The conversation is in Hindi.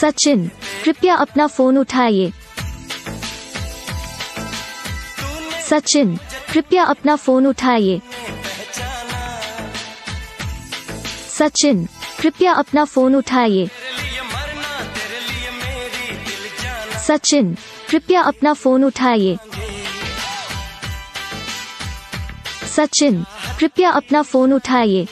सचिन, कृपया अपना फ़ोन उठाइए। सचिन, कृपया अपना फ़ोन उठाइए। सचिन, कृपया अपना फ़ोन उठाइए। सचिन, कृपया अपना फ़ोन उठाइए। सचिन, कृपया अपना फ़ोन उठाइए।